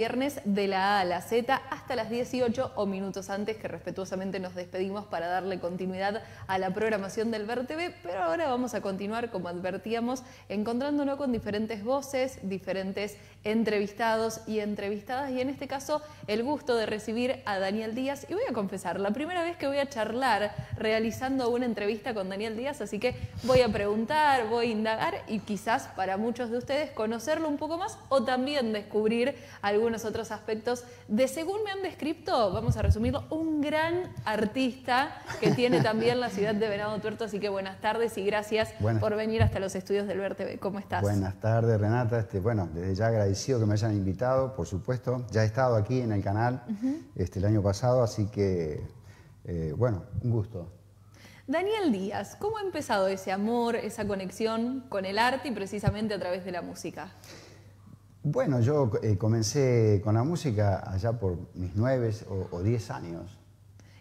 Viernes de la A a la Z hasta las 18 o minutos antes que respetuosamente nos despedimos para darle continuidad a la programación del VerTV, pero ahora vamos a continuar, como advertíamos, encontrándonos con diferentes voces, diferentes entrevistados y entrevistadas. Y en este caso el gusto de recibir a Daniel Díaz. Y voy a confesar, la primera vez que voy a charlar realizando una entrevista con Daniel Díaz, así que voy a preguntar, voy a indagar y quizás para muchos de ustedes conocerlo un poco más o también descubrir algún otros aspectos de, según me han descrito, vamos a resumirlo, un gran artista que tiene también la ciudad de Venado Tuerto. Así que buenas tardes y gracias por venir hasta los estudios del VerTV. ¿Cómo estás? Buenas tardes, Renata. Este, bueno, desde ya agradecido que me hayan invitado, por supuesto. Ya he estado aquí en el canal este, el año pasado, así que, eh, bueno, un gusto. Daniel Díaz, ¿cómo ha empezado ese amor, esa conexión con el arte y precisamente a través de la música? Bueno, yo eh, comencé con la música allá por mis nueve o, diez años.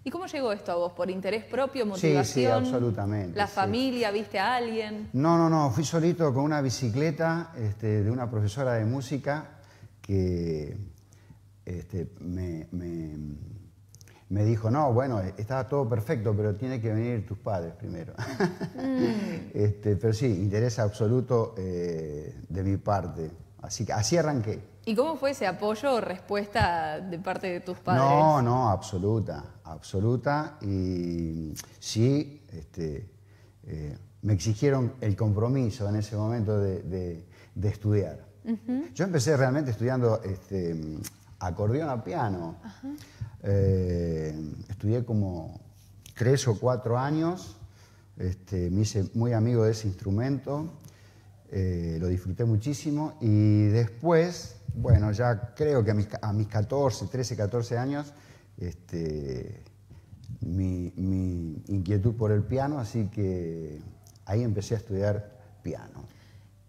¿Y cómo llegó esto a vos? ¿Por interés propio, motivación? Sí, sí, absolutamente. ¿La familia? ¿Viste a alguien? No, no, no. Fui solito con una bicicleta este, de una profesora de música que este, me, dijo, no, bueno, estaba todo perfecto, pero tiene que venir tus padres primero. Mm. este, pero sí, interés absoluto eh, de mi parte. Así que así arranqué. ¿Y cómo fue ese apoyo o respuesta de parte de tus padres? No, no, absoluta, absoluta. Y sí, este, eh, me exigieron el compromiso en ese momento de, estudiar. Yo empecé realmente estudiando este, acordeón a piano. Eh, estudié como tres o cuatro años. Este, me hice muy amigo de ese instrumento. Eh, lo disfruté muchísimo y después, bueno, ya creo que a mis, a mis 14, 13, 14 años, este, mi, inquietud por el piano, así que ahí empecé a estudiar piano.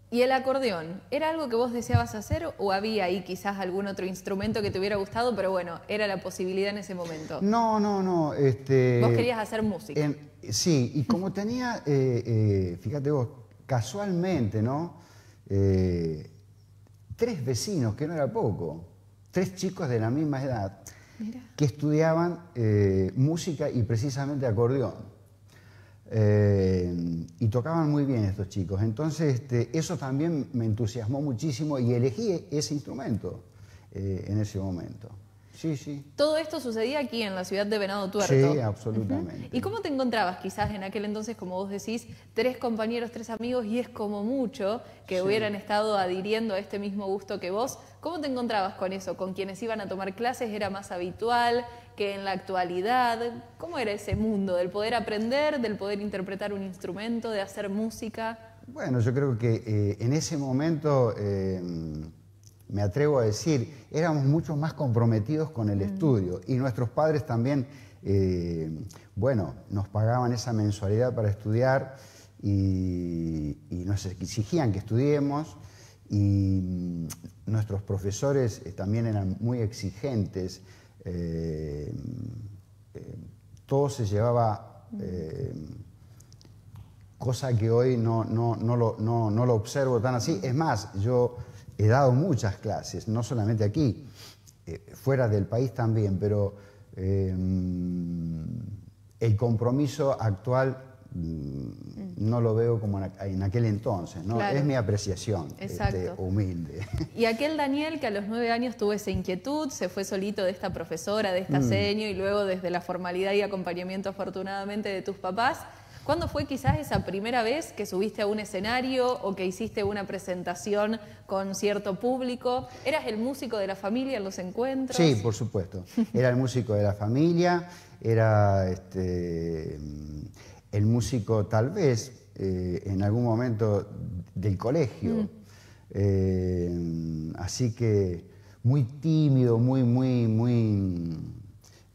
¿Y el acordeón? ¿Era algo que vos deseabas hacer o había ahí quizás algún otro instrumento que te hubiera gustado, pero bueno, era la posibilidad en ese momento? No, no, no. Este, vos querías hacer música. sí, y como tenía, eh, eh, fíjate vos, casualmente, ¿no? Eh, tres vecinos, que no era poco, tres chicos de la misma edad, que estudiaban eh, música y precisamente acordeón. Eh, y tocaban muy bien estos chicos. Entonces, este, eso también me entusiasmó muchísimo y elegí ese instrumento en ese momento. Sí, sí. Todo esto sucedía aquí en la ciudad de Venado Tuerto. Sí, absolutamente. ¿Y cómo te encontrabas quizás en aquel entonces, como vos decís, tres compañeros, tres amigos y es como mucho que hubieran estado adhiriendo a este mismo gusto que vos? ¿Cómo te encontrabas con eso? ¿Con quienes iban a tomar clases era más habitual que en la actualidad? ¿Cómo era ese mundo del poder aprender, del poder interpretar un instrumento, de hacer música? Bueno, yo creo que eh, en ese momento... Eh, me atrevo a decir, éramos mucho más comprometidos con el mm. estudio y nuestros padres también, eh, bueno, nos pagaban esa mensualidad para estudiar y, nos exigían que estudiemos y mm, nuestros profesores eh, también eran muy exigentes, eh, todo se llevaba mm. cosa que hoy no, no, lo, no, lo, observo tan así. Es más, yo he dado muchas clases, no solamente aquí, eh, fuera del país también, pero eh, el compromiso actual mm, no lo veo como en aquel entonces, ¿no? Es mi apreciación este, humilde. Y aquel Daniel que a los nueve años tuvo esa inquietud, se fue solito de esta profesora, de esta mm. y luego desde la formalidad y acompañamiento afortunadamente de tus papás, ¿Cuándo fue quizás esa primera vez que subiste a un escenario o que hiciste una presentación con cierto público? ¿Eras el músico de la familia en los encuentros? Sí, por supuesto. Era el músico de la familia, era este, el músico tal vez eh, en algún momento del colegio. Mm. Eh, así que muy tímido, muy, muy, muy...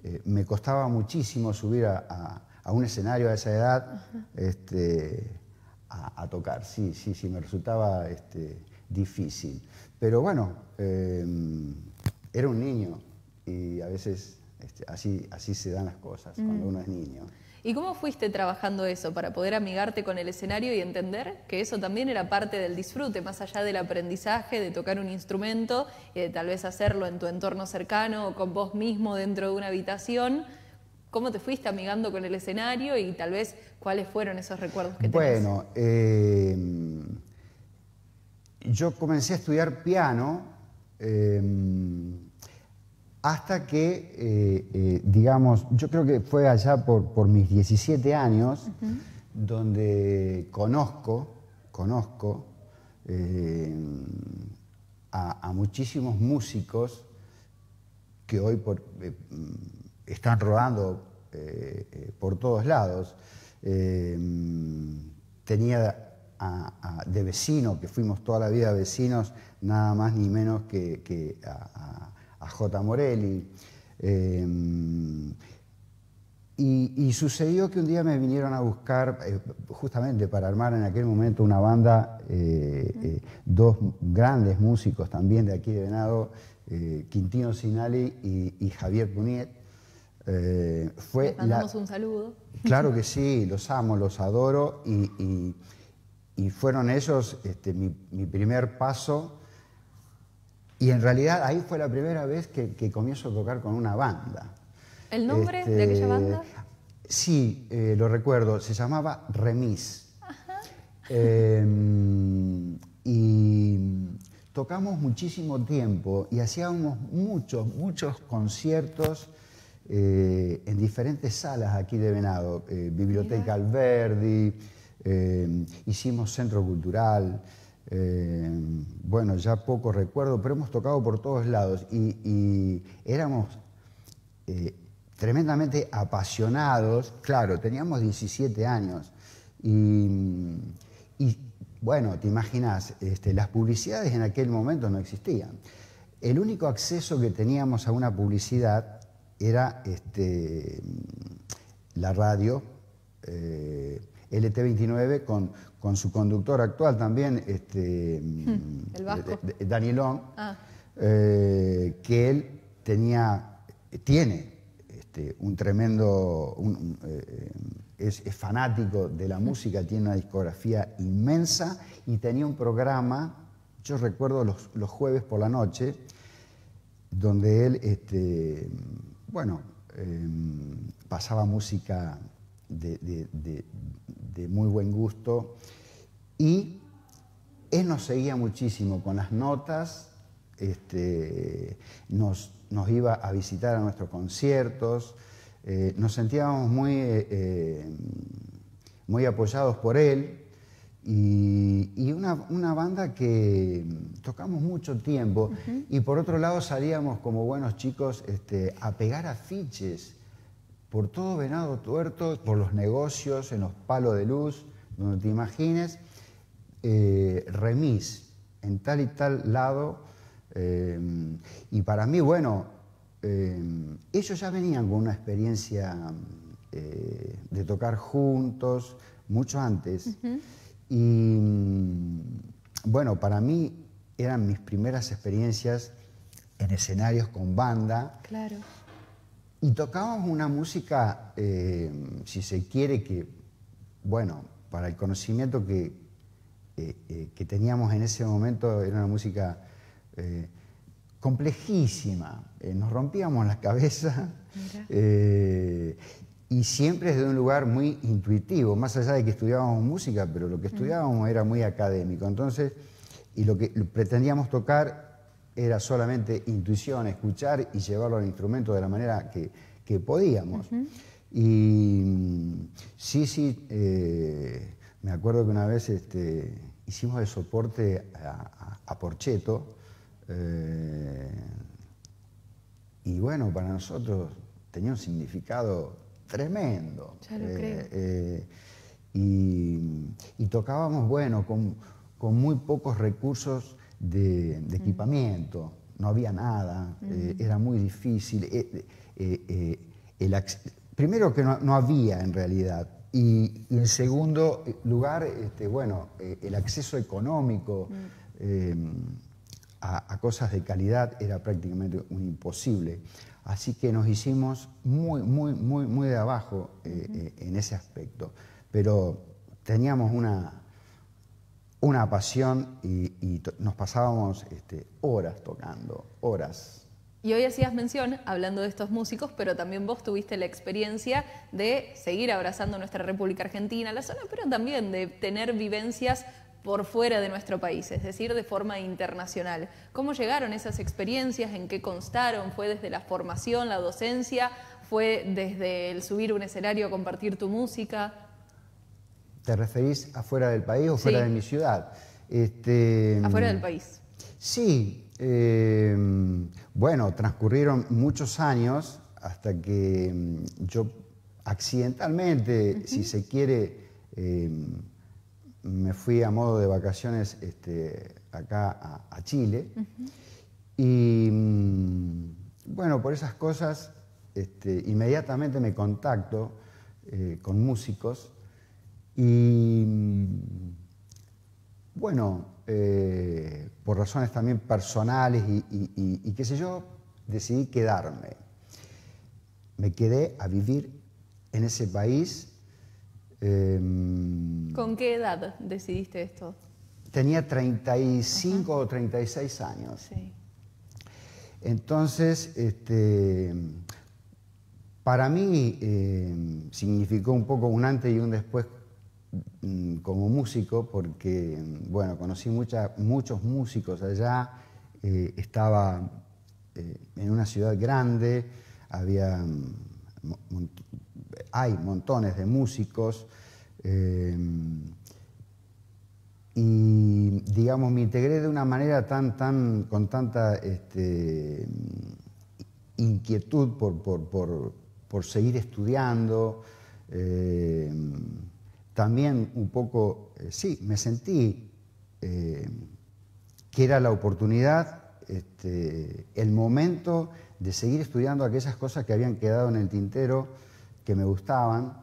Eh, me costaba muchísimo subir a a un escenario a esa edad este, a, tocar. Sí, sí, sí, me resultaba este, difícil. Pero bueno, em, era un niño y a veces Este, así, así se dan las cosas cuando uno es niño. ¿Y cómo fuiste trabajando eso para poder amigarte con el escenario y entender que eso también era parte del disfrute, más allá del aprendizaje, de tocar un instrumento y de tal vez hacerlo en tu entorno cercano o con vos mismo dentro de una habitación? ¿Cómo te fuiste amigando con el escenario y tal vez cuáles fueron esos recuerdos que tenés? Bueno, eh, yo comencé a estudiar piano. Eh, hasta que, eh, digamos, yo creo que fue allá por, mis 17 años donde conozco, conozco a, muchísimos músicos que hoy están rodando por todos lados. tenía de vecino, que fuimos toda la vida vecinos, nada más ni menos que, a J. Morelli. Y, sucedió que un día me vinieron a buscar, eh, justamente para armar en aquel momento una banda, eh, eh, dos grandes músicos también de aquí de Venado, Quintino Sinali y, Javier Puniet. Fue Les mandamos un saludo. Claro que sí, los amo, los adoro y, fueron ellos este, mi, mi primer paso y en realidad ahí fue la primera vez que, comienzo a tocar con una banda. ¿El nombre de aquella este, banda? Sí, eh, lo recuerdo, se llamaba Remis. Em, y tocamos muchísimo tiempo y hacíamos muchos, muchos conciertos eh, en diferentes salas aquí de Venado. Eh, Biblioteca Alberdi, hicimos Centro Cultural. Eh, bueno, ya poco recuerdo, pero hemos tocado por todos lados y, éramos eh, tremendamente apasionados. Claro, teníamos 17 años y, bueno, te imaginas, este, las publicidades en aquel momento no existían. El único acceso que teníamos a una publicidad era este, la radio. Eh, LT29 con, con su conductor actual también, este, ¿El Vasco? Dani Long, ah. eh, que él tenía, tiene este, un tremendo, eh, es, fanático de la música, tiene una discografía inmensa y tenía un programa, yo recuerdo los, los jueves por la noche, donde él, este, bueno, em, pasaba música de, muy buen gusto y él nos seguía muchísimo con las notas, este, nos, iba a visitar a nuestros conciertos, eh, nos sentíamos muy, eh, muy apoyados por él y, una, banda que tocamos mucho tiempo y por otro lado salíamos como buenos chicos este, a pegar afiches por todo Venado Tuerto, por los negocios, en los palos de luz, donde te imagines, eh, remis en tal y tal lado. Eh, y para mí, bueno, eh, ellos ya venían con una experiencia de tocar juntos, mucho antes. Y bueno, para mí eran mis primeras experiencias en escenarios con banda. Claro. Y tocábamos una música, eh, si se quiere, que, bueno, para el conocimiento que, eh, eh, que teníamos en ese momento era una música complejísima. nos rompíamos la cabeza y siempre desde un lugar muy intuitivo, más allá de que estudiábamos música, pero lo que estudiábamos era muy académico. Entonces, y lo que pretendíamos tocar era solamente intuición, escuchar y llevarlo al instrumento de la manera que, podíamos. Y sí, sí, eh, me acuerdo que una vez este, hicimos el soporte a, Porcheto. Eh, y bueno, para nosotros tenía un significado tremendo. Ya lo creo. Eh, y, tocábamos, bueno, con, con muy pocos recursos de, equipamiento, no había nada, eh, era muy difícil. Eh, eh, primero que no, había en realidad, y, en segundo lugar, este, bueno, el acceso económico a, cosas de calidad era prácticamente un imposible. Así que nos hicimos muy, muy, muy, muy de abajo eh, eh, en ese aspecto. Pero teníamos una, una pasión y, nos pasábamos este, horas tocando, horas. Y hoy hacías mención, hablando de estos músicos, pero también vos tuviste la experiencia de seguir abrazando nuestra República Argentina, la zona, pero también de tener vivencias por fuera de nuestro país, es decir, de forma internacional. ¿Cómo llegaron esas experiencias? ¿En qué constaron? ¿Fue desde la formación, la docencia? ¿Fue desde el subir un escenario a compartir tu música? ¿Te referís afuera del país o fuera de mi ciudad? Este, afuera del país. Sí. Eh, bueno, transcurrieron muchos años hasta que mm, yo accidentalmente, si se quiere, eh, me fui a modo de vacaciones este, acá a, Chile. Y mm, bueno, por esas cosas, este, inmediatamente me contacto eh, con músicos y mm, bueno, eh, por razones también personales y qué sé yo, decidí quedarme. Me quedé a vivir en ese país Em, ¿Con qué edad decidiste esto? Tenía 35 o 36 años. Sí. Entonces, este, para mí em, significó un poco un antes y un después mm, como músico, porque, bueno, conocí muchos músicos allá, eh, estaba eh, en una ciudad grande, había mm, hay montones de músicos. Eh, y digamos, me integré de una manera tan, tan, con tanta este, inquietud por, seguir estudiando. Eh, también un poco, eh, sí, me sentí que era la oportunidad, este, el momento de seguir estudiando aquellas cosas que habían quedado en el tintero que me gustaban.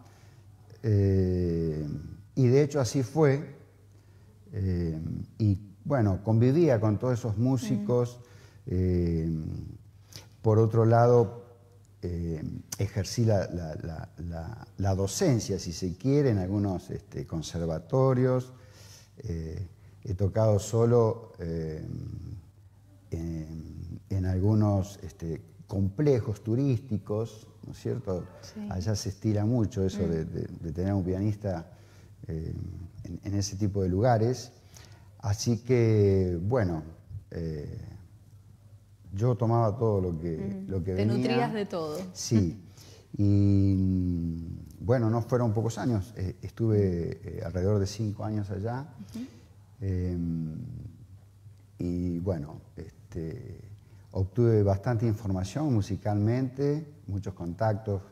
Eh, y de hecho así fue. Eh, y bueno, convivía con todos esos músicos. Eh, por otro lado, ejercí la, docencia, si se quiere, en algunos este, conservatorios. he tocado solo en, algunos este, complejos turísticos, ¿no es cierto? Allá se estira mucho eso de, mm. tener un pianista eh, en, ese tipo de lugares. Así que, bueno, eh, yo tomaba todo lo que, lo que Te nutrías de todo. Sí. Y bueno, no fueron pocos años, eh, estuve alrededor de cinco años allá. y bueno, este, obtuve bastante información musicalmente, muchos contactos,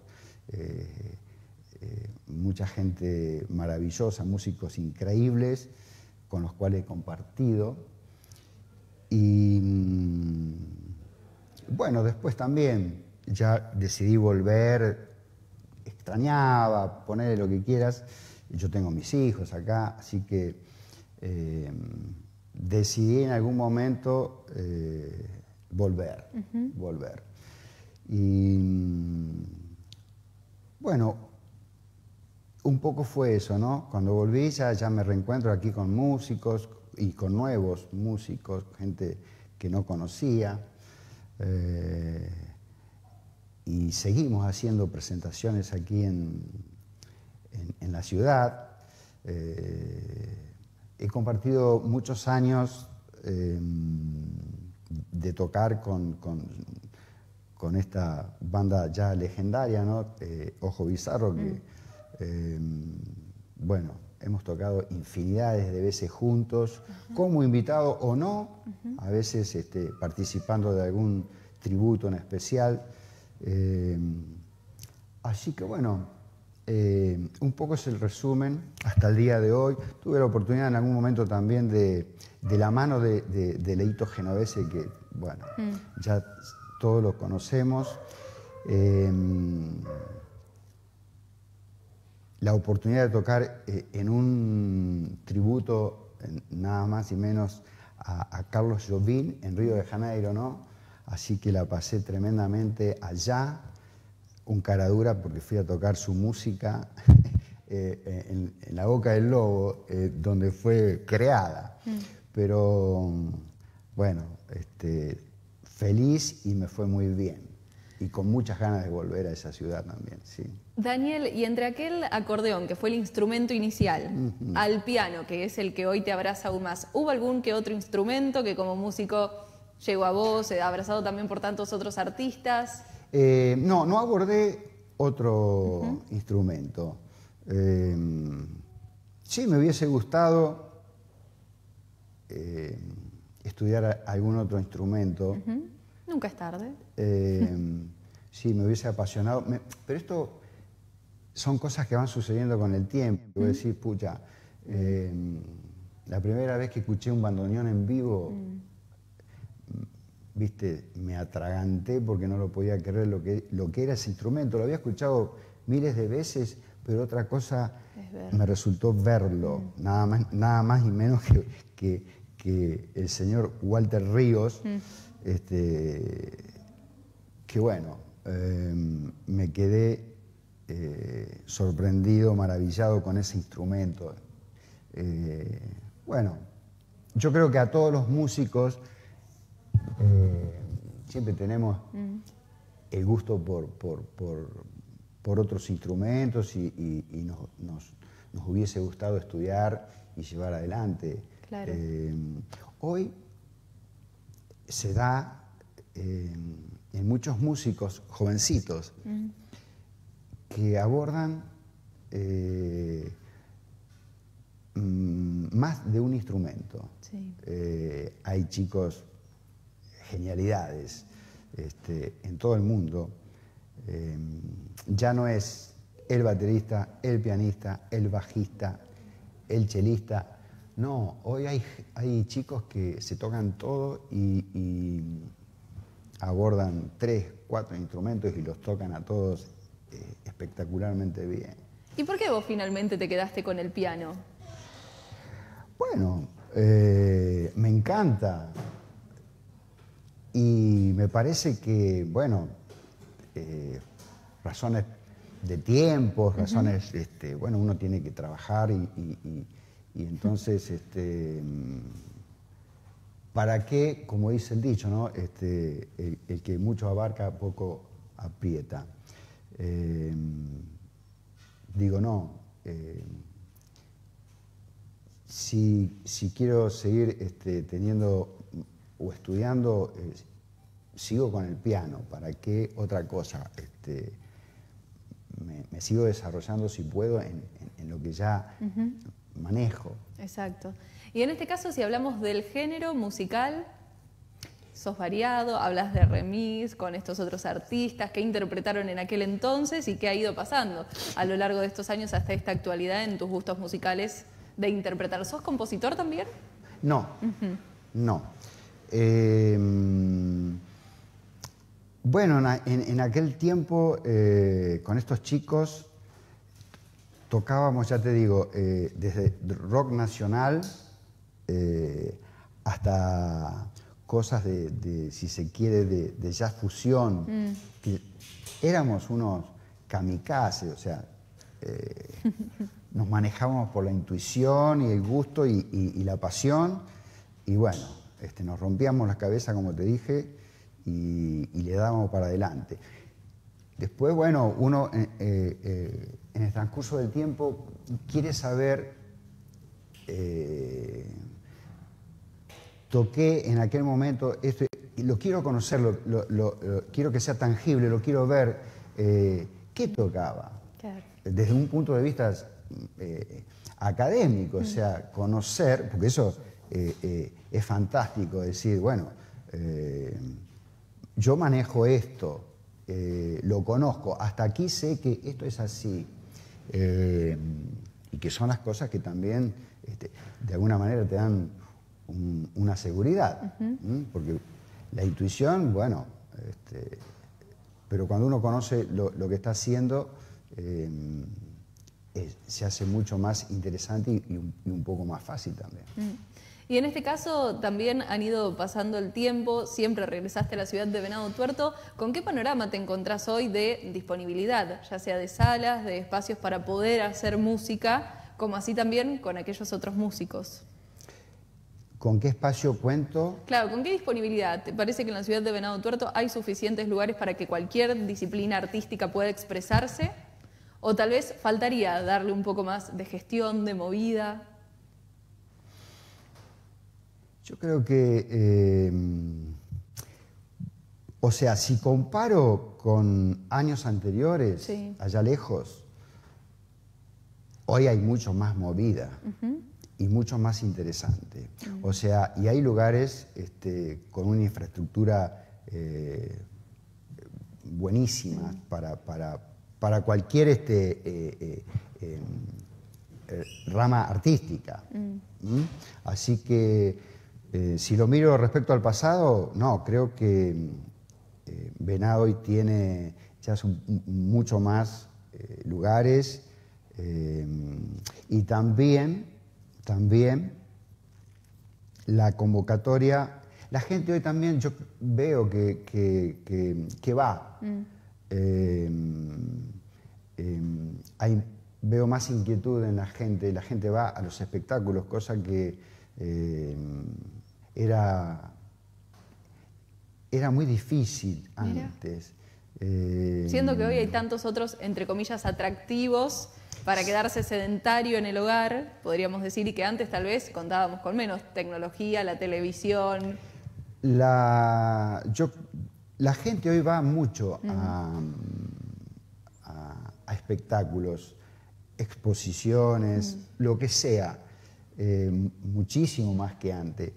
eh, eh, mucha gente maravillosa, músicos increíbles con los cuales he compartido. Y mm, bueno, después también ya decidí volver, extrañaba, ponerle lo que quieras. Yo tengo mis hijos acá, así que eh, decidí en algún momento volver, volver. Y bueno, un poco fue eso, ¿no? Cuando volví ya, ya me reencuentro aquí con músicos y con nuevos músicos, gente que no conocía. Eh, y seguimos haciendo presentaciones aquí en, en, la ciudad. Eh, he compartido muchos años de tocar con, con, esta banda ya legendaria, ¿no? Eh, Ojo Bizarro, que, mm. em, bueno, hemos tocado infinidades de veces juntos, como invitado o no, a veces este, participando de algún tributo en especial. Em, así que bueno, eh, un poco es el resumen hasta el día de hoy. Tuve la oportunidad en algún momento también de, de la mano de, de, Leito Genovese, que bueno, mm. ya todos lo conocemos. Em, la oportunidad de tocar eh, en un tributo nada más y menos a, Carlos Jobim en Río de Janeiro, ¿no? Así que la pasé tremendamente allá, un cara dura porque fui a tocar su música eh, en, la boca del lobo, eh, donde fue creada. Mm. Pero bueno, este, feliz y me fue muy bien. Y con muchas ganas de volver a esa ciudad también, sí. Daniel, y entre aquel acordeón, que fue el instrumento inicial, al piano, que es el que hoy te abraza aún más, ¿hubo algún que otro instrumento que como músico llegó a vos, ha abrazado también por tantos otros artistas? Eh, no, no abordé otro instrumento. Eh, sí, me hubiese gustado eh, estudiar algún otro instrumento. Nunca es tarde. sí, me hubiese apasionado. pero esto son cosas que van sucediendo con el tiempo. Voy a decir, pucha, em, la primera vez que escuché un bandoneón en vivo, mm. viste, me atraganté porque no lo podía creer lo que, lo que era ese instrumento. Lo había escuchado miles de veces, pero otra cosa me resultó verlo, mm. nada, más, nada más y menos que, que, el señor Walter Ríos, mm. este, que bueno, em, me quedé eh, sorprendido, maravillado con ese instrumento. Eh, bueno, yo creo que a todos los músicos eh, siempre tenemos mm. el gusto por, por, otros instrumentos y, nos, hubiese gustado estudiar y llevar adelante. Hoy se da en muchos músicos jovencitos. Mm que abordan eh, mm, más de un instrumento. Eh, hay chicos, genialidades este, en todo el mundo. Eh, ya no es el baterista, el pianista, el bajista, el chelista. No, hoy hay, hay chicos que se tocan todo y abordan tres, cuatro instrumentos y los tocan a todos eh, espectacularmente bien. ¿Y por qué vos finalmente te quedaste con el piano? Bueno, eh, me encanta. Y me parece que, bueno, eh, razones de tiempo, razones, este, bueno, uno tiene que trabajar y, entonces, este, ¿para qué, como dice el dicho, ¿no? este, el que mucho abarca, poco aprieta? Eh, digo, no, eh, si, quiero seguir este, teniendo o estudiando, eh, sigo con el piano, ¿para qué otra cosa? Este, me, sigo desarrollando si puedo en, lo que ya manejo. Exacto. Y en este caso, si hablamos del género musical, sos variado, hablas de remix con estos otros artistas que interpretaron en aquel entonces y qué ha ido pasando a lo largo de estos años hasta esta actualidad en tus gustos musicales de interpretar. ¿Sos compositor también? No, no. Em, bueno, en, aquel tiempo eh, con estos chicos tocábamos, ya te digo, eh, desde rock nacional eh, hasta cosas de, si se quiere, de, jazz fusión. Mm. Que éramos unos kamikazes, o sea, eh, nos manejábamos por la intuición y el gusto y, la pasión. Y bueno, este, nos rompíamos la cabeza, como te dije, y, le dábamos para adelante. Después, bueno, uno eh, eh, en el transcurso del tiempo quiere saber toqué en aquel momento esto, y lo quiero conocer, lo, quiero que sea tangible, lo quiero ver. Eh, ¿Qué tocaba? Desde un punto de vista eh, académico, o sea, conocer, porque eso eh, es fantástico, decir, bueno, yo manejo esto, lo conozco, hasta aquí sé que esto es así, y que son las cosas que también, este, de alguna manera, te dan una seguridad, porque la intuición, bueno, este, pero cuando uno conoce lo, que está haciendo, em, se hace mucho más interesante y, un, poco más fácil también. Mm. Y en este caso también han ido pasando el tiempo, siempre regresaste a la ciudad de Venado Tuerto. ¿Con qué panorama te encontrás hoy de disponibilidad, ya sea de salas, de espacios para poder hacer música, como así también con aquellos otros músicos? ¿Con qué espacio cuento? Claro, ¿con qué disponibilidad? ¿Te parece que en la ciudad de Venado Tuerto hay suficientes lugares para que cualquier disciplina artística pueda expresarse? ¿O tal vez faltaría darle un poco más de gestión, de movida? Yo creo que, eh, o sea, si comparo con años anteriores, allá lejos, hoy hay mucho más movida y mucho más interesante. Mm. O sea, y hay lugares este, con una infraestructura eh, buenísima mm. para, cualquier este, eh, eh, em, rama artística. Mm. Así que si lo miro respecto al pasado, no, creo que Venado hoy tiene ya mucho más lugares y también también la convocatoria. La gente hoy también, yo veo que, que, va. Mm. Em, em, veo más inquietud en la gente, la gente va a los espectáculos, cosa que em, era, era muy difícil antes. Siendo que hoy hay tantos otros, entre comillas, atractivos para quedarse sedentario en el hogar, podríamos decir, y que antes tal vez contábamos con menos tecnología, la televisión. La, yo, la gente hoy va mucho a, espectáculos, exposiciones, lo que sea, eh, muchísimo más que antes.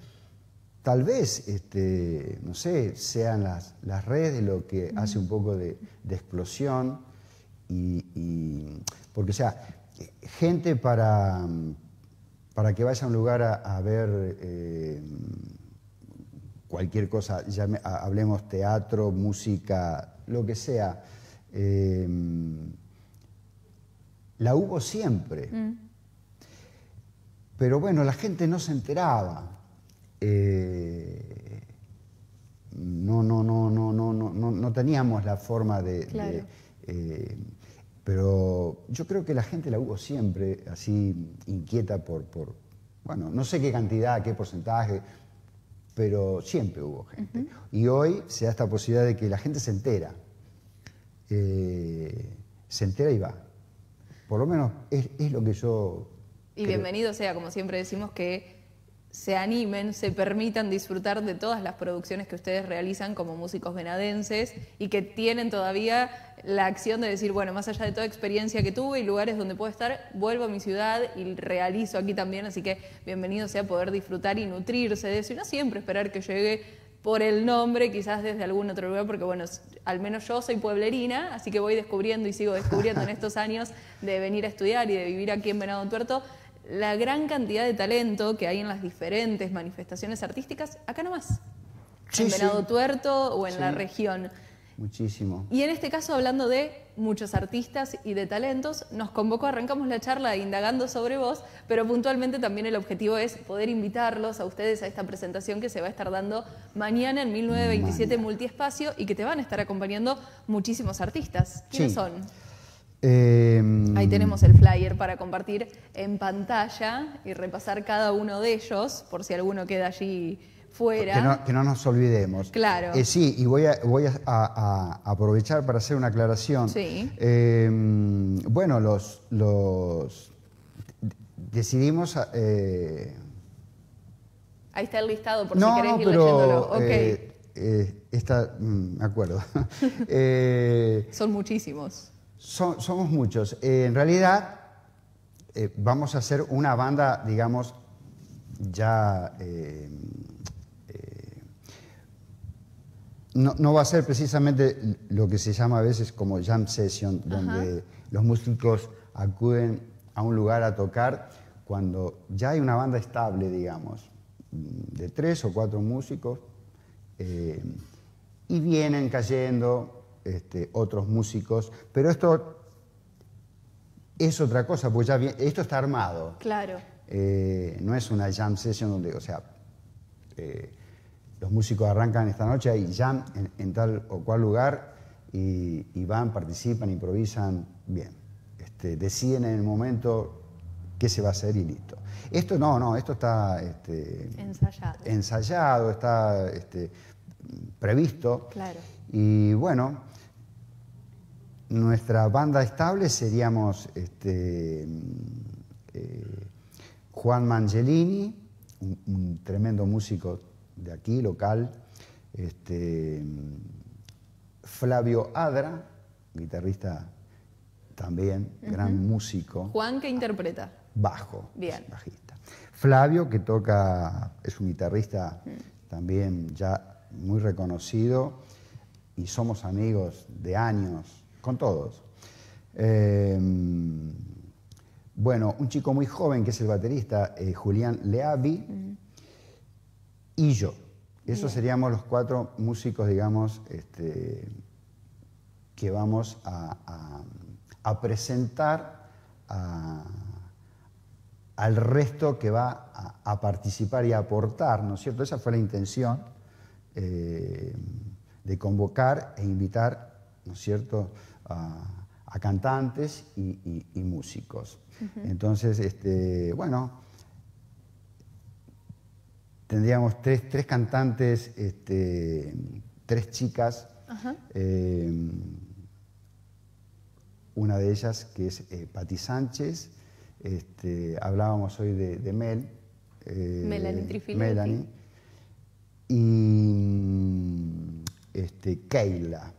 Tal vez, este, no sé, sean las, las redes lo que hace un poco de, explosión y porque, o sea, gente para, para que vaya a un lugar a, ver eh, cualquier cosa, ya hablemos teatro, música, lo que sea, eh, la hubo siempre. Mm. Pero bueno, la gente no se enteraba. Eh, no, no, no, no, no, no, no, teníamos la forma de, pero yo creo que la gente la hubo siempre así inquieta por, por bueno, no sé qué cantidad, qué porcentaje, pero siempre hubo gente. Y hoy se da esta posibilidad de que la gente se entera. Eh, se entera y va. Por lo menos es, es lo que yo... Y bienvenido sea, como siempre decimos, que se animen, se permitan disfrutar de todas las producciones que ustedes realizan como músicos venadenses y que tienen todavía la acción de decir, bueno, más allá de toda experiencia que tuve y lugares donde puedo estar, vuelvo a mi ciudad y realizo aquí también, así que bienvenido sea poder disfrutar y nutrirse de eso y no siempre esperar que llegue por el nombre, quizás desde algún otro lugar, porque bueno, al menos yo soy pueblerina, así que voy descubriendo y sigo descubriendo en estos años de venir a estudiar y de vivir aquí en Venado Tuerto, la gran cantidad de talento que hay en las diferentes manifestaciones artísticas acá nomás. en Venado Tuerto o en la región. Muchísimo. Y en este caso, hablando de muchos artistas y de talentos, nos convocó, arrancamos la charla indagando sobre vos, pero puntualmente también el objetivo es poder invitarlos a ustedes a esta presentación que se va a estar dando mañana en 1927 Multiespacio y que te van a estar acompañando muchísimos artistas. ¿Quiénes son? Em, Ahí tenemos el flyer para compartir en pantalla y repasar cada uno de ellos, por si alguno queda allí fuera. Que no, nos olvidemos. Claro. Eh, sí, y voy, a, voy a, aprovechar para hacer una aclaración. Sí. Em, bueno, los, los decidimos... Eh, Ahí está el listado, por si querés ir leyéndolo. Eh, está, mm, me acuerdo. Son muchísimos somos muchos. Eh, en realidad, eh, vamos a hacer una banda, digamos, ya... Eh, no, va a ser precisamente lo que se llama a veces como jam session, donde los músicos acuden a un lugar a tocar cuando ya hay una banda estable, digamos, de tres o cuatro músicos, y vienen cayendo este, otros músicos, pero esto es otra cosa, pues ya esto está armado. Claro. eh, no es una jam session donde, o sea, eh, los músicos arrancan esta noche, hay jam en, tal o cual lugar y, van, participan, improvisan, bien. Este, deciden en el momento qué se va a hacer y listo. Esto no, no, esto está este, ensayado. ensayado, está este, previsto. Claro. Y bueno, nuestra banda estable seríamos este, eh, Juan Mangelini, un, tremendo músico de aquí, local, este, Flavio Adra, guitarrista también, gran músico. Juan, ¿qué interpreta? Bajo, Bien. bajista. Flavio, que toca, es un guitarrista también ya muy reconocido y somos amigos de años, con todos. Em, bueno, un chico muy joven que es el baterista, eh, Julián Leavi, y yo. Esos seríamos los cuatro músicos, digamos, este, que vamos a, presentar al resto que va a, participar y a aportar, ¿no es cierto? Esa fue la intención eh, de convocar e invitar, ¿no es cierto?, a, cantantes y, músicos. Entonces, este, bueno, tendríamos tres, cantantes, este, tres chicas, eh, una de ellas que es eh, Patti Sánchez, este, hablábamos hoy de, Mel. Eh, Melanie Melanie. Y este, Keila,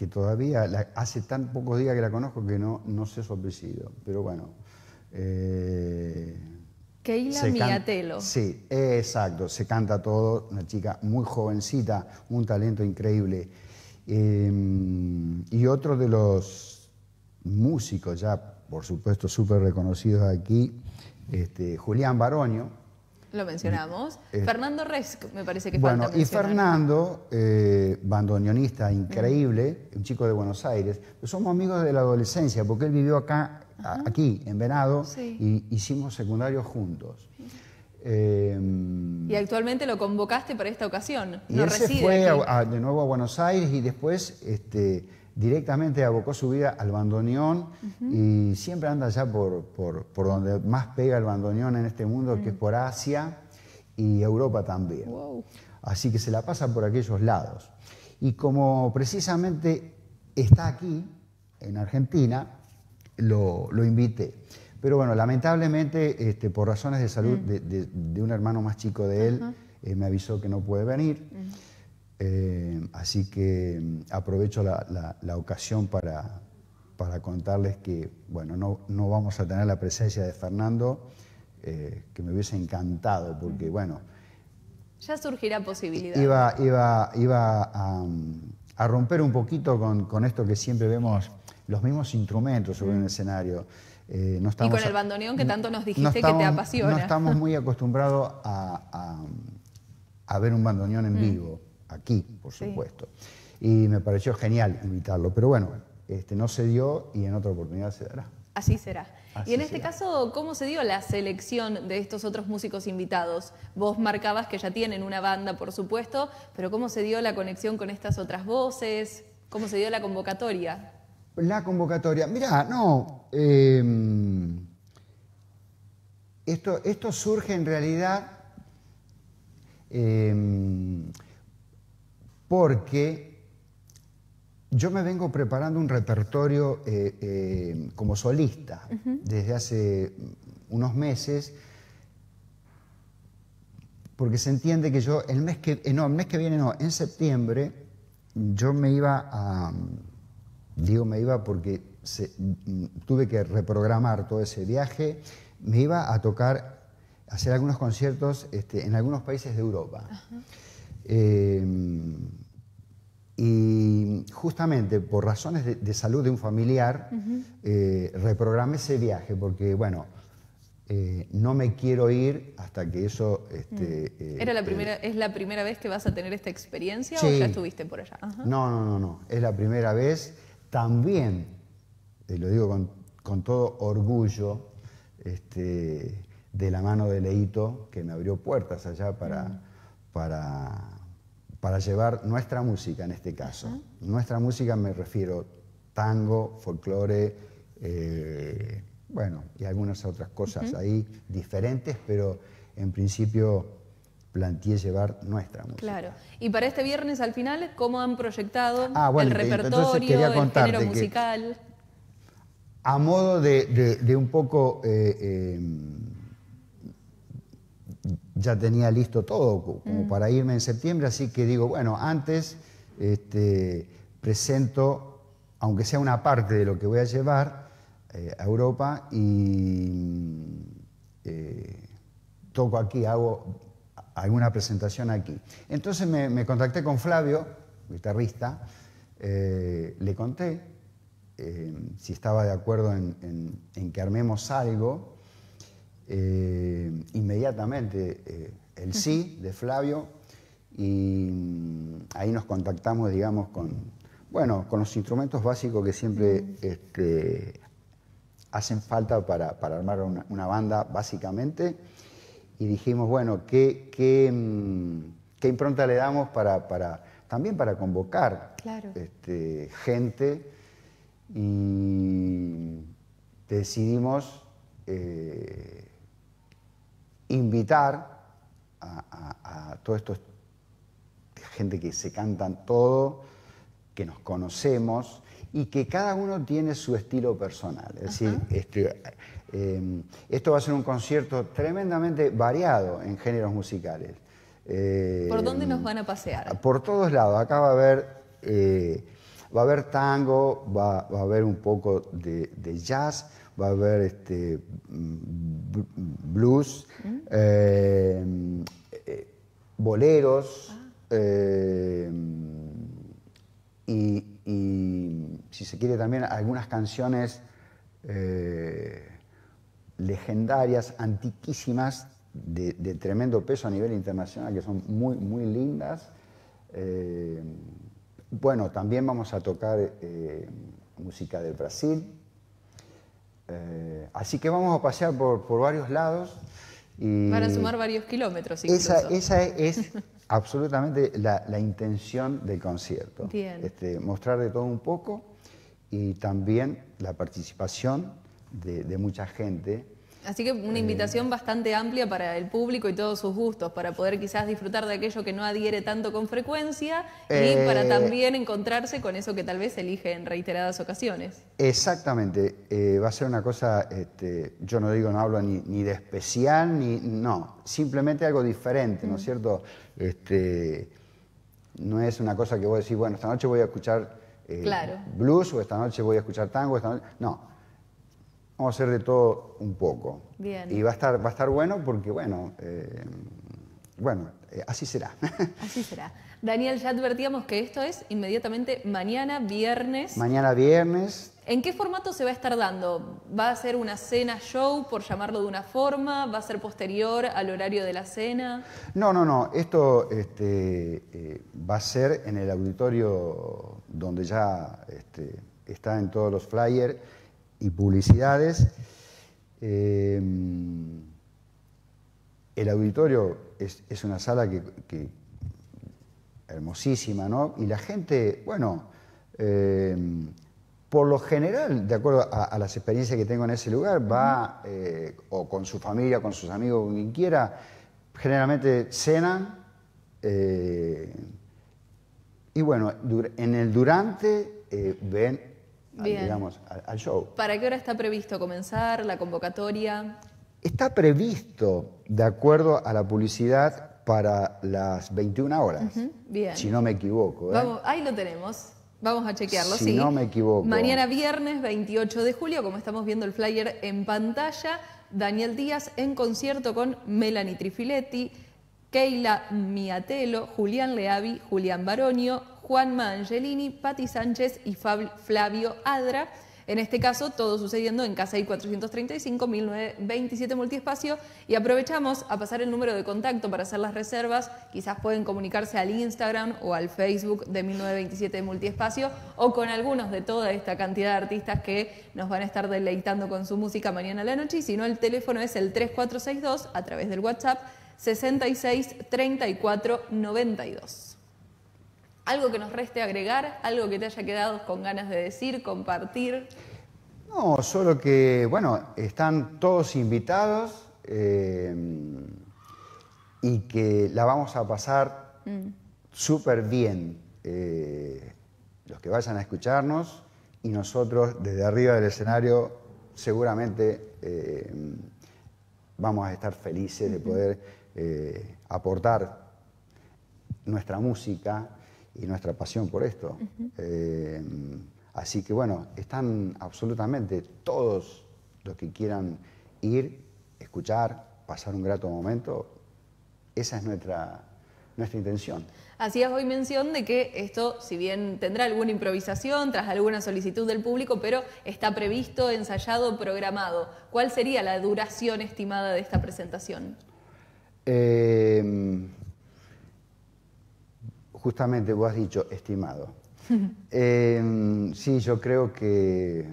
que todavía hace tan pocos días que la conozco que no, no sé su apellido, pero bueno. Eh, Keila Miatelo. Sí, exacto, se canta todo, una chica muy jovencita, un talento increíble. Em, y otro de los músicos ya, por supuesto, súper reconocidos aquí, este, Julián Baroño, lo mencionamos. Eh, Fernando Resk, me parece que bueno, falta y Fernando, eh, bandoneonista increíble, un chico de Buenos Aires. Somos amigos de la adolescencia, porque él vivió acá, aquí, en Venado, y hicimos secundario juntos. y actualmente lo convocaste para esta ocasión. Y él se fue de nuevo a Buenos Aires y después este, directamente abocó su vida al bandoneón y siempre anda allá por, por, donde más pega el bandoneón en este mundo, que es por Asia y Europa también. Así que se la pasa por aquellos lados. Y como precisamente está aquí, en Argentina, lo, invité. Pero bueno, lamentablemente, este, por razones de salud mm. de, un hermano más chico de él, eh, me avisó que no puede venir. Eh, así que mm, aprovecho la, ocasión para, para, contarles que, bueno, no, no, vamos a tener la presencia de Fernando, eh, que me hubiese encantado, porque, bueno... Ya surgirá posibilidad. Iba, iba, iba a, a, romper un poquito con, con, esto que siempre vemos, los mismos instrumentos sobre un escenario. Eh, no estamos, y con el bandoneón que tanto nos dijiste que te apasiona. No estamos muy acostumbrados a, a ver un bandoneón en mm. vivo aquí, por supuesto. Y me pareció genial invitarlo, pero bueno, este, no se dio y en otra oportunidad se dará. Así será. y en este caso, ¿cómo se dio la selección de estos otros músicos invitados? Vos marcabas que ya tienen una banda, por supuesto, pero ¿cómo se dio la conexión con estas otras voces? ¿Cómo se dio la convocatoria? La convocatoria, mira, no. Em, esto, esto surge en realidad. Em, porque yo me vengo preparando un repertorio eh, eh, como solista desde hace unos meses, porque se entiende que yo el mes que, eh, no, el mes que viene, no, en septiembre, yo me iba a, digo me iba porque tuve que reprogramar todo ese viaje, me iba a tocar, hacer algunos conciertos este, en algunos países de Europa. Eh, y justamente por razones de, salud de un familiar, eh, reprogramé ese viaje porque, bueno, eh, no me quiero ir hasta que eso... Este, mm. ¿Era la primera, ¿Es la primera vez que vas a tener esta experiencia o ya estuviste por allá? No, no, no, no. Es la primera vez. También, lo digo con, todo orgullo, este, de la mano de Leito, que me abrió puertas allá para, para, para llevar nuestra música en este caso. Nuestra música me refiero tango, folclore, eh, bueno, y algunas otras cosas ahí diferentes, pero en principio planteé llevar nuestra música. Claro. Y para este viernes al final, ¿cómo han proyectado Ah, bueno, el repertorio, el género que- musical? A modo de, de- de un poco, eh, eh, ya tenía listo todo co- como para irme en septiembre, así que digo, bueno, antes este, presento, aunque sea una parte de lo que voy a llevar eh, a Europa y eh, toco aquí, hago alguna presentación aquí. Entonces me, me contacté con Flavio, guitarrista, eh, le conté si estaba de acuerdo en, en- en que armemos algo. Eh, inmediatamente eh, el sí de Flavio y mm, ahí nos contactamos, digamos, con, bueno, con los instrumentos básicos que siempre este, hacen falta para, para armar una, una banda, básicamente. Y dijimos, bueno, ¿qué, qué, mm, qué impronta le damos para, para- también para convocar Claro. este, gente? Y decidimos eh, invitar a, a, a todos estos gente que se cantan todo, que nos conocemos y que cada uno tiene su estilo personal. Es decir, este, eh, esto va a ser un concierto tremendamente variado en géneros musicales. Eh, ¿Por dónde nos van a pasear? Por todos lados. Acá va a haber, eh, va a haber tango, va, va a haber un poco de, de jazz, va a haber este, mm, bl- blues, eh, eh, boleros, eh, y, y, si se quiere también algunas canciones eh, legendarias, antiquísimas, de, de tremendo peso a nivel internacional, que son muy, muy lindas. Eh, bueno, también vamos a tocar eh, música del Brasil. Eh, así que vamos a pasear por, por varios lados. Y Van a sumar varios kilómetros incluso. esa, esa es absolutamente la, la intención del concierto. Bien. Este, mostrar de todo un poco y también la participación de, de mucha gente. Así que una invitación bastante amplia para el público y todos sus gustos, para poder quizás disfrutar de aquello que no adhiere tanto con frecuencia y Eh, para también encontrarse con eso que tal vez elige en reiteradas ocasiones. Exactamente, eh, va a ser una cosa, este, yo no digo, no hablo ni, ni de especial, ni no, simplemente algo diferente, ¿no es cierto? Este, no es una cosa que voy a decir, bueno, esta noche voy a escuchar eh, Claro. blues o esta noche voy a escuchar tango, esta noche- no, vamos a hacer de todo un poco. Bien. Y va a estar, va a estar bueno porque, bueno, eh, bueno, eh, así será. Así será. Daniel, ya advertíamos que esto es inmediatamente mañana, viernes. Mañana viernes, ¿En qué formato se va a estar dando? ¿Va a ser una cena show, por llamarlo de una forma? ¿Va a ser posterior al horario de la cena? No, no, no. Esto este, eh, va a ser en el auditorio donde ya este, está en todos los flyers y publicidades. Eh, el auditorio es, es una sala que, que- hermosísima, ¿no? Y la gente, bueno, eh, por lo general, de acuerdo a, a las experiencias que tengo en ese lugar, va eh, o con su familia, con sus amigos, con quien quiera, generalmente cenan. eh, y bueno, en el durante ven, Bien. digamos, al- al show. ¿Para qué hora está previsto comenzar la convocatoria? Está previsto, de acuerdo a la publicidad, para las 21 horas. Bien. Si no me equivoco. ¿eh? Vamos, ahí lo tenemos. Vamos a chequearlo, Si sí. no me equivoco. Mañana viernes 28 de julio, como estamos viendo el flyer en pantalla, Daniel Díaz en concierto con Melanie Trifiletti, Keila Miatelo, Julián Leavi, Julián Baronio, Juanma Angelini, Patti Sánchez y Flavio Adra. En este caso, todo sucediendo en Casa I 435, 1927 multiespacio. Y aprovechamos a pasar el número de contacto para hacer las reservas. Quizás pueden comunicarse al Instagram o al Facebook de 1927 multiespacio o con algunos de toda esta cantidad de artistas que nos van a estar deleitando con su música mañana a la noche. Y si no, el teléfono es el 3462 a través del WhatsApp 66 34 92. ¿Algo que nos reste agregar? ¿Algo que te haya quedado con ganas de decir, compartir? No, solo que, bueno, están todos invitados eh, y que la vamos a pasar mm. súper bien. Eh, los que vayan a escucharnos y nosotros desde arriba del escenario seguramente eh, vamos a estar felices de poder aportar nuestra música y nuestra pasión por esto. Eh, así que bueno, están absolutamente todos los que quieran ir, escuchar, pasar un grato momento. Esa es nuestra, nuestra intención. Hacías hoy mención de que esto, si bien tendrá alguna improvisación tras alguna solicitud del público, pero está previsto, ensayado, programado. ¿Cuál sería la duración estimada de esta presentación? Eh, justamente vos has dicho estimado. Em, sí, yo creo que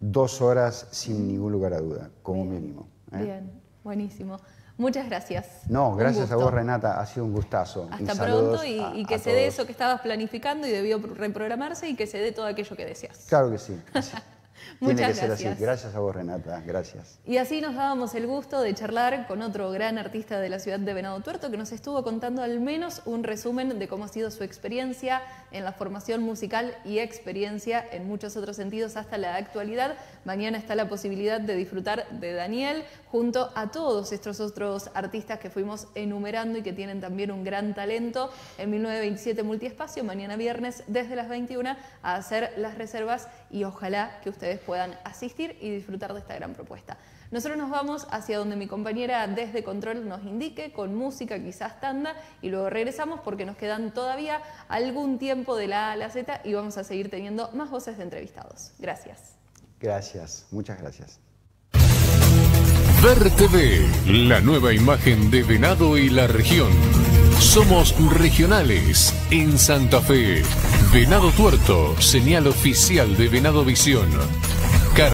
dos horas sin ningún lugar a duda, como mínimo. ¿eh? Bien, buenísimo. Muchas gracias. No, gracias a vos, Renata. Ha sido un gustazo. Hasta pronto y, que se dé eso que estabas planificando y debió reprogramarse y que se dé todo aquello que deseas. Claro que sí. Tiene que ser así. Gracias a vos, Renata. Gracias. Y así nos dábamos el gusto de charlar con otro gran artista de la ciudad de Venado Tuerto que nos estuvo contando al menos un resumen de cómo ha sido su experiencia en la formación musical y experiencia en muchos otros sentidos hasta la actualidad. Mañana está la posibilidad de disfrutar de Daniel junto a todos estos otros artistas que fuimos enumerando y que tienen también un gran talento en 1927 Multiespacio, mañana viernes desde las 21 a hacer las reservas y ojalá que puedan asistir y disfrutar de esta gran propuesta. Nosotros nos vamos hacia donde mi compañera desde Control nos indique, con música quizás tanda, y luego regresamos porque nos quedan todavía algún tiempo de la A a la Z y vamos a seguir teniendo más voces de entrevistados. Gracias. Gracias, muchas gracias. Ver TV, la nueva imagen de Venado y la región. Somos regionales en Santa Fe. Venado Tuerto, señal oficial de Venado Visión.